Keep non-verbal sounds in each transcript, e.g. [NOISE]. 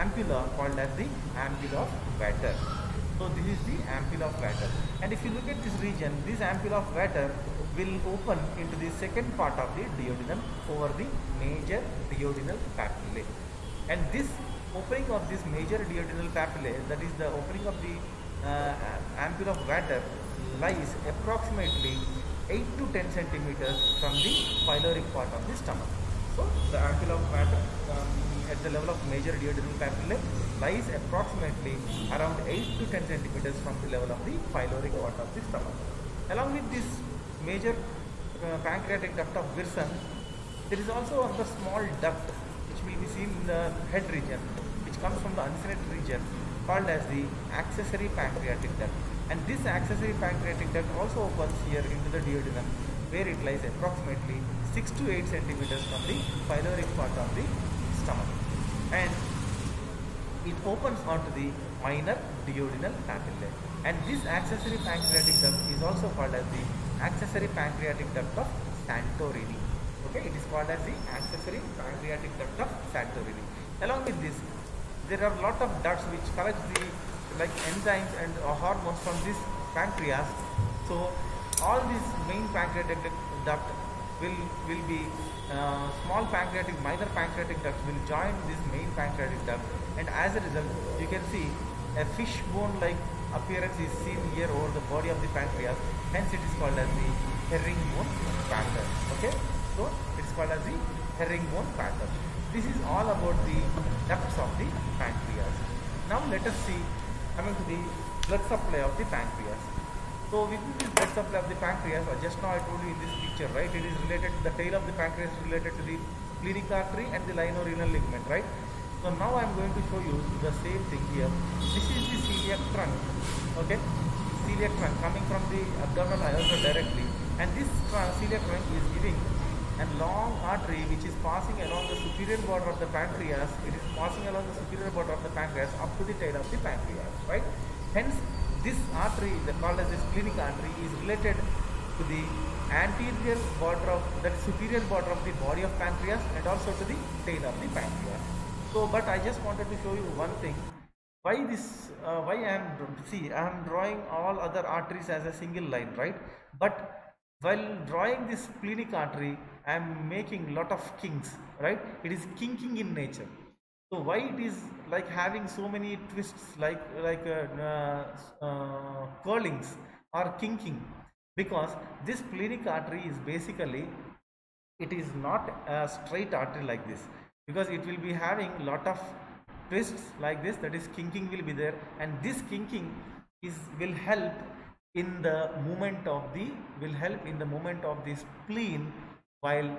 ampulla called as the ampulla of Vater. So this is the ampulla of Vater. And if you look at this region, this ampulla of Vater will open into the second part of the duodenum over the major duodenal papillae. And this opening of this major duodenal papillae, that is the opening of the uh, ampulla of Vater, lies approximately 8 to 10 centimeters from the pyloric part of the stomach. So the ampulla of Vater um, at the level of major duodenal papillae lies approximately around 8 to 10 centimeters from the level of the pyloric part of the stomach. Along with this major uh, pancreatic duct of Wirsung, there is also another small duct which will be seen in the head region which comes from the uncinate region called as the accessory pancreatic duct. And this accessory pancreatic duct also opens here into the duodenum where it lies approximately 6 to 8 centimeters from the pyloric part of the stomach. And it opens onto the minor duodenal papillae. And this accessory pancreatic duct is also called as the accessory pancreatic duct of Santorini. Okay, it is called as the accessory pancreatic duct of Santorini. Along with this, there are a lot of ducts which collect the like enzymes and hormones from this pancreas. So all these main pancreatic duct will will be uh, small pancreatic minor pancreatic ducts will join this main pancreatic duct. And as a result you can see a fish bone like appearance is seen here over the body of the pancreas. Hence it is called as the herringbone pattern okay? So it is called as the herringbone pattern this is all about the ducts of the pancreas. Now let us see coming to the blood supply of the pancreas so this blood supply of the pancreas, uh, just now I told you in this picture, right? It is related to the tail of the pancreas is related to the splenic artery and the lienorenal ligament, right? So now I am going to show you the same thing here. This is the celiac trunk, okay? Celiac trunk coming from the abdominal aorta directly, and this trunk, celiac trunk is giving a long artery which is passing along the superior border of the pancreas. It is passing along the superior border of the pancreas up to the tail of the pancreas, right? Hence, this artery, the called as splenic artery, is related to the anterior border of that superior border of the body of pancreas and also to the tail of the pancreas. So, but I just wanted to show you one thing. Why this? Uh, why I am see I am drawing all other arteries as a single line, right? But while drawing this splenic artery, I am making lot of kinks, right? It is kinking in nature. So why it is like having so many twists like like uh, uh, uh, curlings or kinking? Because this splenic artery is basically it is not a straight artery like this. Because it will be having lot of twists like this that is kinking will be there. And this kinking is will help in the movement of the will help in the movement of the spleen while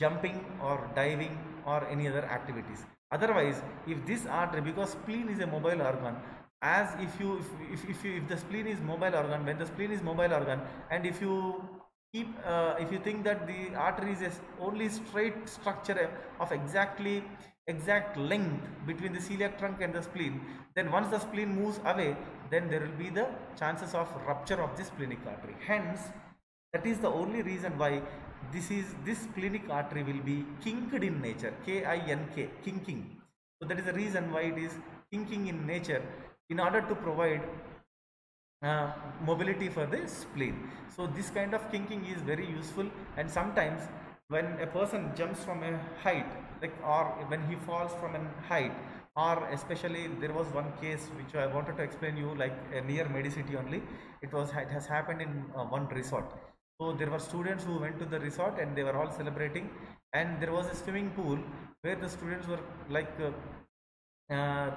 jumping or diving or any other activities otherwise if this artery because spleen is a mobile organ as if you if, if, if you if the spleen is mobile organ when the spleen is mobile organ and if you keep uh, if you think that the artery is a only straight structure of exactly exact length between the celiac trunk and the spleen then once the spleen moves away then there will be the chances of rupture of the splenic artery. Hence that is the only reason why this is this splenic artery will be kinked in nature k i n k kinking. So that is the reason why it is kinking in nature in order to provide uh, mobility for the spleen. So this kind of kinking is very useful and sometimes when a person jumps from a height like or when he falls from a height or especially there was one case which I wanted to explain you like uh, near Medicity only. It was it has happened in uh, one resort so there were students who went to the resort and they were all celebrating. And there was a swimming pool where the students were like uh, uh,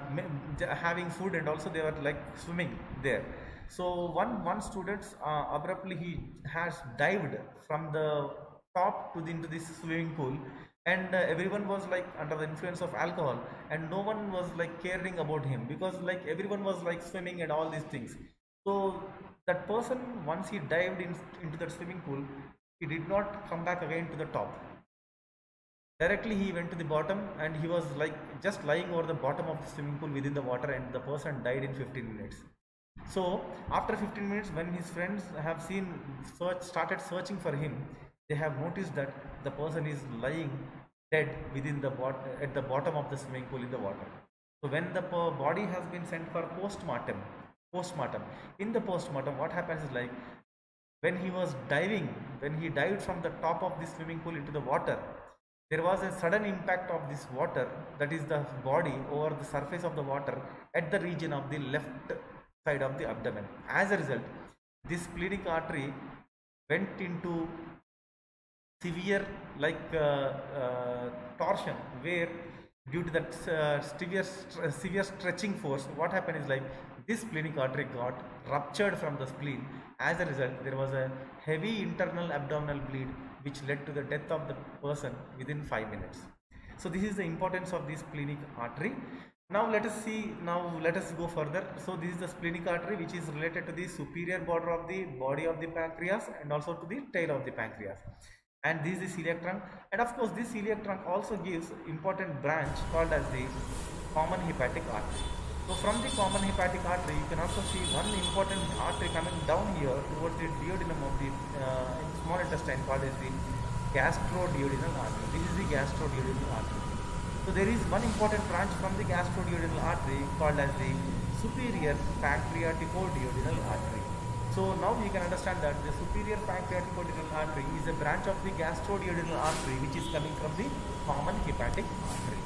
having food and also they were like swimming there. So one one student uh, abruptly he has dived from the top to the, into this swimming pool. And uh, everyone was like under the influence of alcohol. And no one was like caring about him because like everyone was like swimming and all these things so that person once he dived in, into that swimming pool he did not come back again to the top. Directly he went to the bottom and he was like just lying over the bottom of the swimming pool within the water and the person died in 15 minutes. So after 15 minutes when his friends have seen search started searching for him they have noticed that the person is lying dead within the at the bottom of the swimming pool in the water. So when the body has been sent for post-mortem, post-mortem, in the post-mortem, what happens is like when he was diving, when he dived from the top of the swimming pool into the water, there was a sudden impact of this water, that is the body over the surface of the water at the region of the left side of the abdomen. As a result, this splenic artery went into severe like uh, uh, torsion where due to that uh, severe st- severe stretching force what happened is like this splenic artery got ruptured from the spleen. As a result there was a heavy internal abdominal bleed which led to the death of the person within 5 minutes. So this is the importance of this splenic artery. Now let us see now let us go further. So this is the splenic artery which is related to the superior border of the body of the pancreas and also to the tail of the pancreas. And this is the celiac trunk. And of course this celiac trunk also gives important branch called as the common hepatic artery so from the common hepatic artery you can also see one important artery coming down here towards the duodenum of the uh, small intestine called as the gastroduodenal artery. This is the gastroduodenal artery. So there is one important branch from the gastroduodenal artery called as the superior pancreaticoduodenal artery. So now you can understand that the superior pancreaticoduodenal artery is a branch of the gastroduodenal artery which is coming from the common hepatic artery.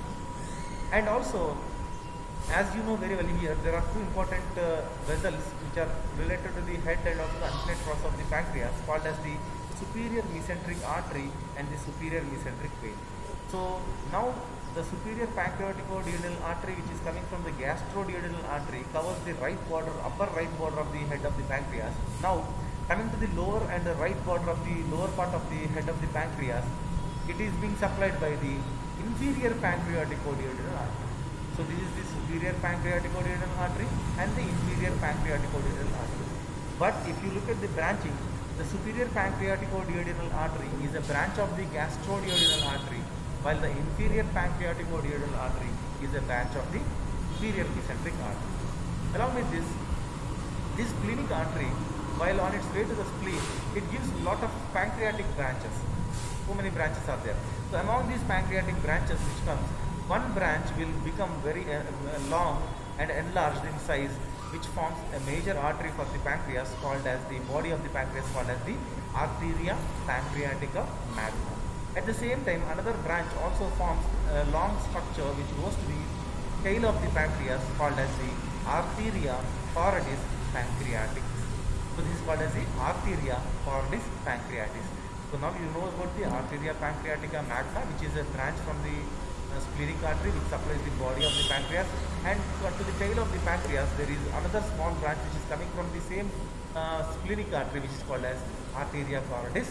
And also, as you know very well here, there are two important uh, vessels which are related to the head and also the uncinate process of the pancreas called as the superior mesenteric artery and the superior mesenteric vein. So now the superior pancreaticoduodenal artery which is coming from the gastroduodenal artery covers the right border, upper right border of the head of the pancreas. Now coming to the lower and the right border of the lower part of the head of the pancreas, it is being supplied by the inferior pancreaticoduodenal artery. So this is the superior pancreatic pancreaticoduodenal artery and the inferior pancreatic pancreaticoduodenal artery. But if you look at the branching, the superior pancreatic pancreaticoduodenal artery is a branch of the gastroduodenal artery while the inferior pancreatic pancreaticoduodenal artery is a branch of the superior mesenteric artery. Along with this, this splenic artery, while on its way to the spleen, it gives a lot of pancreatic branches. So many branches are there. So among these pancreatic branches which comes, one branch will become very uh, long and enlarged in size which forms a major artery for the pancreas called as the body of the pancreas called as the arteria pancreatica magna. At the same time, another branch also forms a long structure which goes to the tail of the pancreas called as the arteria coronis pancreatis. So this is called as the arteria coronis pancreatis. So now you know about the arteria pancreatica magna which is a branch from the uh, splenic artery which supplies the body of the pancreas and to the tail of the pancreas there is another small branch which is coming from the same uh, splenic artery which is called as arteria coronis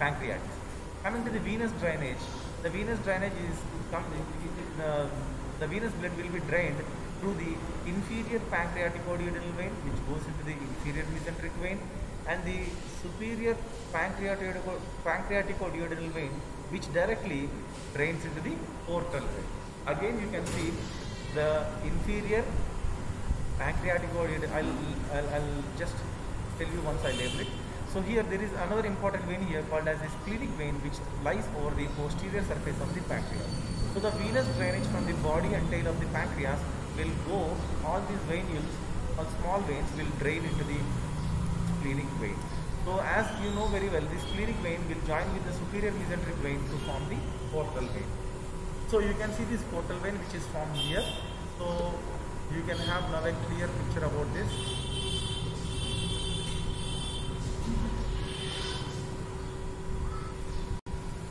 pancreatis. Coming to the venous drainage, the venous drainage is come, uh, the venous blood will be drained through the inferior pancreaticoduodenal vein which goes into the inferior mesenteric vein and the superior pancreatico pancreaticoduodenal vein which directly drains into the portal vein. Again you can see the inferior pancreaticoduodenal, I'll, I'll, I'll just tell you once I label it. So here there is another important vein here called as the splenic vein which lies over the posterior surface of the pancreas. So the venous drainage from the body and tail of the pancreas will go, all these venules or small veins will drain into the splenic vein. So as you know very well, the splenic vein will join with the superior mesenteric vein to form the portal vein. So you can see this portal vein which is formed here. So you can have now a clear picture about this.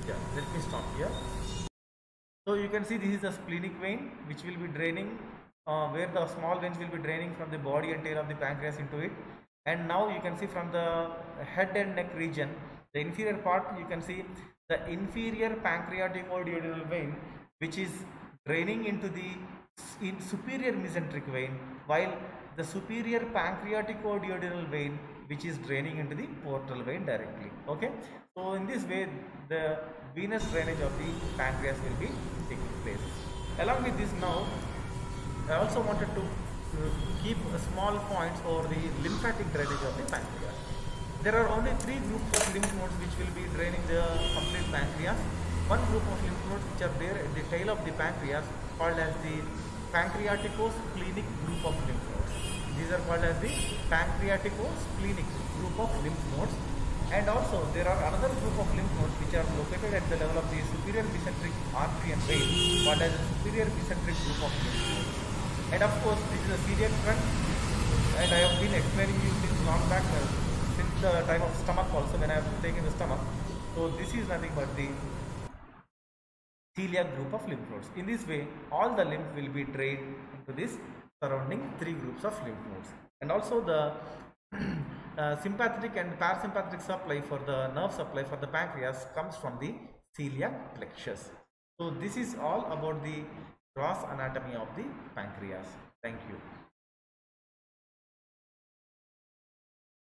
Yeah, let me stop here. So you can see this is the splenic vein which will be draining uh, where the small veins will be draining from the body and tail of the pancreas into it and now you can see from the head and neck region the inferior part you can see the inferior pancreaticoduodenal vein which is draining into the in superior mesenteric vein while the superior pancreaticoduodenal vein which is draining into the portal vein directly. Okay? So in this way the venous drainage of the pancreas will be taking place. Along with this now I also wanted to keep small points over the lymphatic drainage of the pancreas. There are only three groups of lymph nodes which will be draining the complete pancreas. One group of lymph nodes which are there at the tail of the pancreas called as the pancreaticosplenic group of lymph nodes. These are called as the pancreaticosplenic group of lymph nodes. And also there are another group of lymph nodes which are located at the level of the superior mesenteric artery and vein called as the superior mesenteric group of lymph nodes. And of course this is a celiac trunk and I have been explaining you since long back uh, since the time of stomach also when I have taken the stomach. So this is nothing but the celiac group of lymph nodes. In this way, all the lymph will be drained into this surrounding three groups of lymph nodes. And also the [CLEARS THROAT] uh, sympathetic and parasympathetic supply for the nerve supply for the pancreas comes from the celiac plexus. So this is all about the gross anatomy of the pancreas. Thank you.